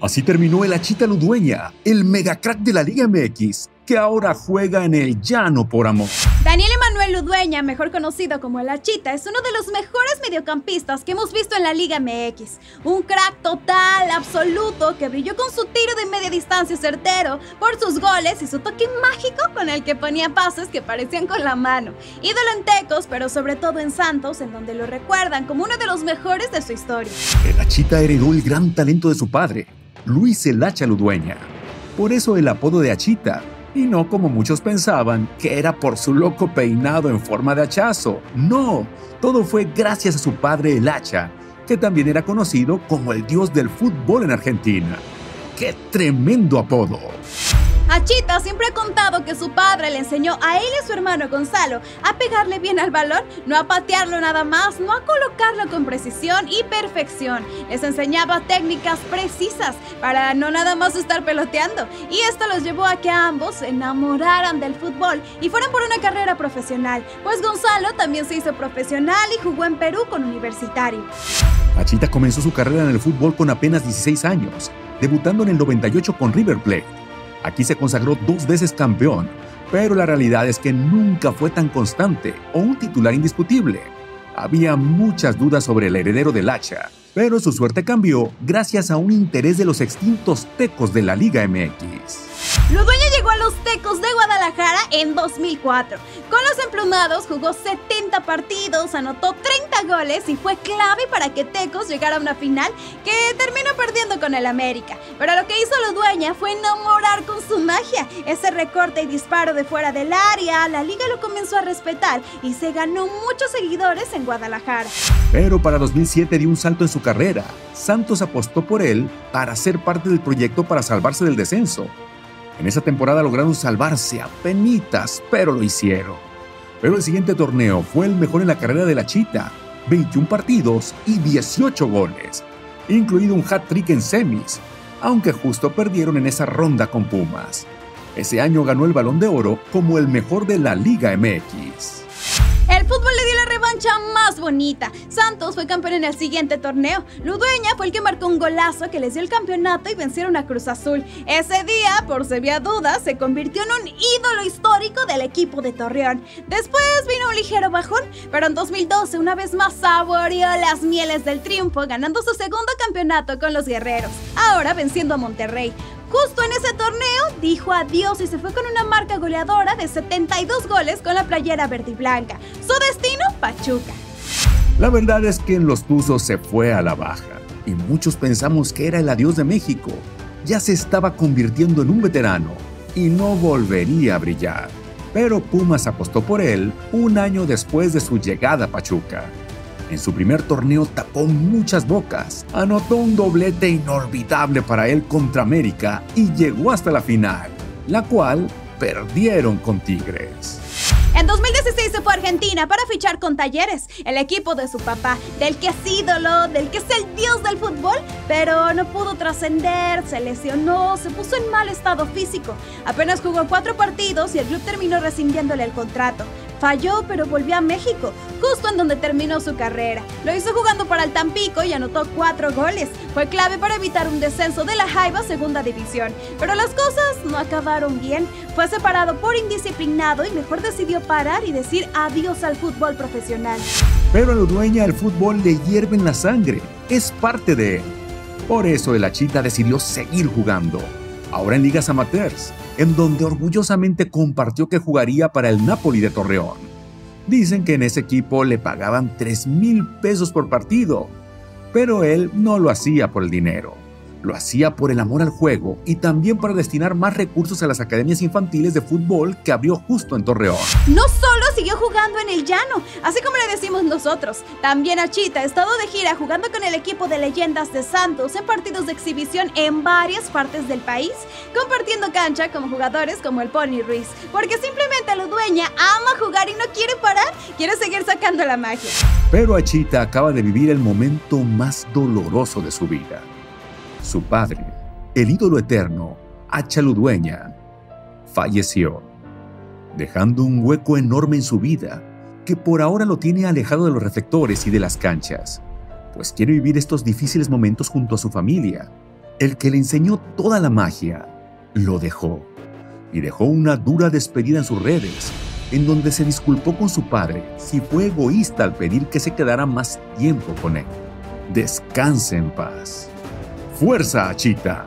Así terminó el Achita Ludueña, el megacrack de la Liga MX, que ahora juega en el llano por amor. Daniel Emanuel Ludueña, mejor conocido como el Achita, es uno de los mejores mediocampistas que hemos visto en la Liga MX. Un crack total, absoluto, que brilló con su tiro de media distancia certero, por sus goles y su toque mágico con el que ponía pases que parecían con la mano. Ídolo en Tecos, pero sobre todo en Santos, en donde lo recuerdan como uno de los mejores de su historia. El Achita heredó el gran talento de su padre, Luis el Hacha Ludueña. Por eso el apodo de Achita, y no como muchos pensaban que era por su loco peinado en forma de hachazo. No, todo fue gracias a su padre el Hacha, que también era conocido como el dios del fútbol en Argentina. ¡Qué tremendo apodo! Achita siempre ha contado que su padre le enseñó a él y a su hermano Gonzalo a pegarle bien al balón, no a patearlo nada más, no a colocarlo con precisión y perfección. Les enseñaba técnicas precisas para no nada más estar peloteando. Y esto los llevó a que ambos se enamoraran del fútbol y fueran por una carrera profesional, pues Gonzalo también se hizo profesional y jugó en Perú con Universitario. Achita comenzó su carrera en el fútbol con apenas 16 años, debutando en el 98 con River Plate Aquí se consagró dos veces campeón, pero la realidad es que nunca fue tan constante o un titular indiscutible. Había muchas dudas sobre el heredero del hacha, pero su suerte cambió gracias a un interés de los extintos tecos de la Liga MX. Los Tecos de Guadalajara en 2004. Con los emplumados jugó 70 partidos, anotó 30 goles y fue clave para que Tecos llegara a una final que terminó perdiendo con el América. Pero lo que hizo Ludueña fue enamorar con su magia. Ese recorte y disparo de fuera del área, la liga lo comenzó a respetar y se ganó muchos seguidores en Guadalajara. Pero para 2007 dio un salto en su carrera. Santos apostó por él para ser parte del proyecto para salvarse del descenso. En esa temporada lograron salvarse a penitas, pero lo hicieron. Pero el siguiente torneo fue el mejor en la carrera de la Chita, 21 partidos y 18 goles, incluido un hat-trick en semis, aunque justo perdieron en esa ronda con Pumas. Ese año ganó el Balón de Oro como el mejor de la Liga MX. Más bonita. Santos fue campeón en el siguiente torneo. Ludueña fue el que marcó un golazo que les dio el campeonato y vencieron a Cruz Azul. Ese día, por si había dudas, se convirtió en un ídolo histórico del equipo de Torreón. Después vino un ligero bajón, pero en 2012 una vez más saboreó las mieles del triunfo, ganando su segundo campeonato con los guerreros. Ahora venciendo a Monterrey. Justo en ese torneo dijo adiós y se fue con una marca goleadora de 72 goles con la playera verde y blanca. Su destino, Pachuca. La verdad es que en los Tuzos se fue a la baja y muchos pensamos que era el adiós de México. Ya se estaba convirtiendo en un veterano y no volvería a brillar. Pero Pumas apostó por él un año después de su llegada a Pachuca. En su primer torneo tapó muchas bocas, anotó un doblete inolvidable para él contra América y llegó hasta la final, la cual perdieron con Tigres. En 2016 se fue a Argentina para fichar con Talleres, el equipo de su papá, del que es ídolo, del que es el dios del fútbol, pero no pudo trascender, se lesionó, se puso en mal estado físico. Apenas jugó cuatro partidos y el club terminó rescindiéndole el contrato. Falló, pero volvió a México, justo en donde terminó su carrera. Lo hizo jugando para el Tampico y anotó cuatro goles. Fue clave para evitar un descenso de la Jaiba Segunda División. Pero las cosas no acabaron bien. Fue separado por indisciplinado y mejor decidió parar y decir adiós al fútbol profesional. Pero a lo dueña el fútbol le hierve en la sangre. Es parte de él. Por eso el Achita decidió seguir jugando. Ahora en ligas amateurs en donde orgullosamente compartió que jugaría para el Napoli de Torreón. Dicen que en ese equipo le pagaban 3 mil pesos por partido, pero él no lo hacía por el dinero. Lo hacía por el amor al juego y también para destinar más recursos a las academias infantiles de fútbol que abrió justo en Torreón. No solo siguió jugando en el llano, así como le decimos nosotros, también Achita ha estado de gira jugando con el equipo de leyendas de Santos en partidos de exhibición en varias partes del país, compartiendo cancha como jugadores como el Pony Ruiz, porque simplemente lo dueña ama jugar y no quiere parar, quiere seguir sacando la magia. Pero Achita acaba de vivir el momento más doloroso de su vida su padre, el ídolo eterno, Achaludueña, falleció, dejando un hueco enorme en su vida que por ahora lo tiene alejado de los reflectores y de las canchas, pues quiere vivir estos difíciles momentos junto a su familia. El que le enseñó toda la magia, lo dejó. Y dejó una dura despedida en sus redes, en donde se disculpó con su padre si fue egoísta al pedir que se quedara más tiempo con él. Descanse en paz. ¡Fuerza, Chita!